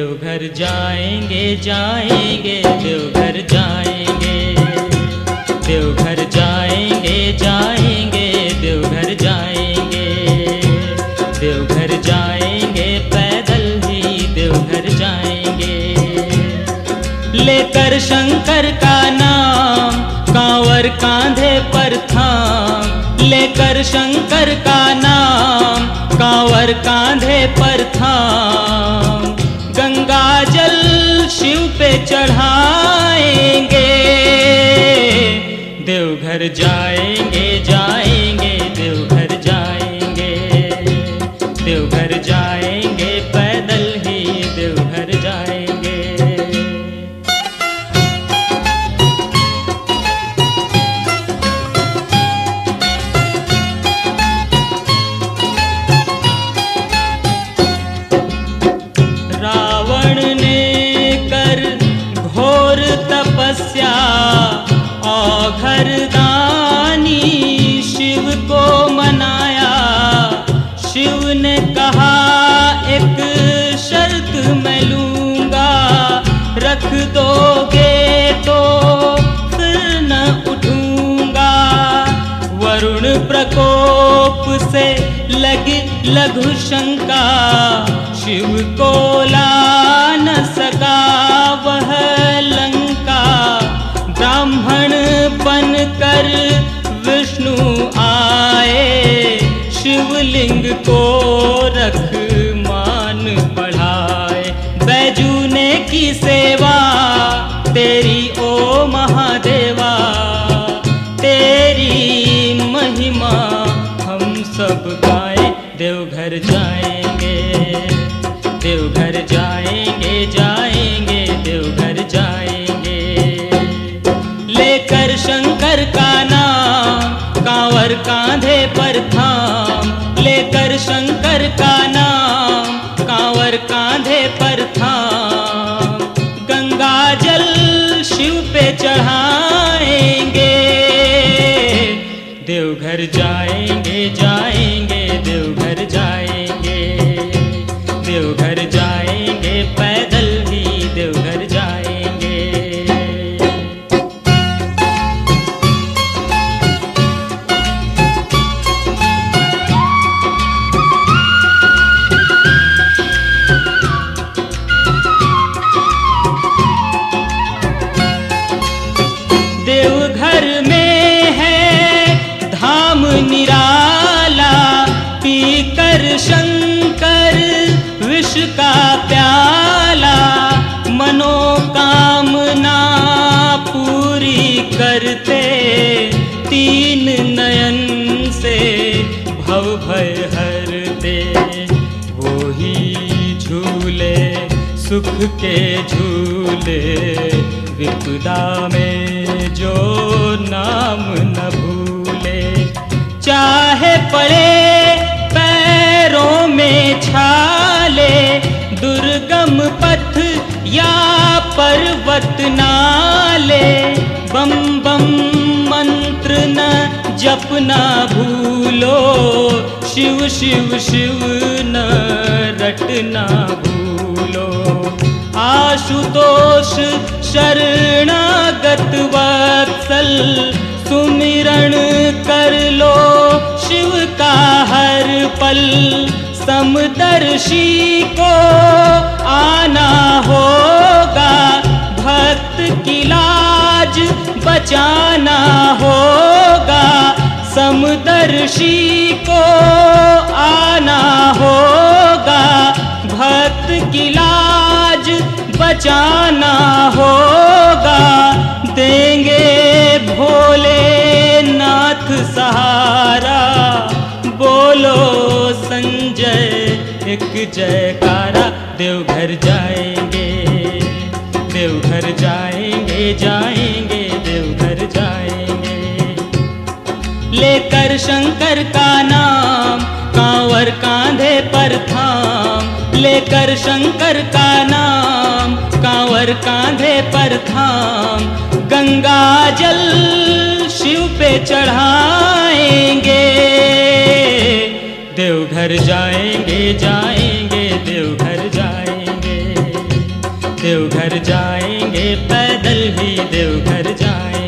जाएँगे जाएँगे देवघर जाएँगे। देवघर जाएँगे जाएँगे देवघर जाएँगे। देवघर जाएँगे, पैदल ही देवघर जाएँगे। लेकर शंकर का नाम, कांवर कांधे पर थाम। लेकर शंकर का नाम, कांवर कांधे पर थाम। पे चढ़ाएँगे देवघर जाएँगे। लघु शंका शिव को ला न सका वह लंका। ब्राह्मण बन कर विष्णु आए, शिवलिंग को रख मान बढ़ाए। बैजू ने की सेवा, तेरी ओ महादेवा। तेरी महिमा हम सब गाए। देवघर जाएँगे देवघर जाएँगे जाएँगे, देवघर जाएँगे। लेकर शंकर का नाम, कांवर कांधे पर थाम। लेकर शंकर का नाम, कांवर कांधे पर थाम। गंगा जल शिव पे चढ़ाएँगे, देवघर जाएँगे जाएँगे। देवघर जाएँगे पैदल। करते तीन नयन से। भव भय हरते वो ही झूले, सुख के झूले। विपदा में जो नाम न भूले। चाहे पड़े पैरों में छाले, दुर्गम पथ या पर्वत नाले। जपना भूलो। शिव शिव शिव न रटना भूलो। आशुतोष शरणागत वत्सल सुमिरण कर लो। शिव का हर पल समदर्शी को आना होगा। भक्त की लाज बचाना होगा। समदर्शी को आना होगा, भक्त की लाज बचाना होगा। देंगे भोले नाथ सहारा, बोलो संजय, एक जयकारा। देवघर जाएँगे देवघर जाएँगे जाएँगे। लेकर शंकर का नाम, कांवर कांधे पर थाम। लेकर शंकर का नाम, कांवर कांधे पर थाम। गंगा जल शिव पे चढ़ाएँगे। देवघर जाएँगे जाएँगे, देवघर जाएँगे। देवघर जाएँगे, पैदल ही देवघर जाएँगे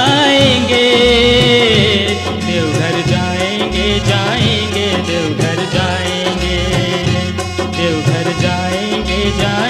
जाएँगे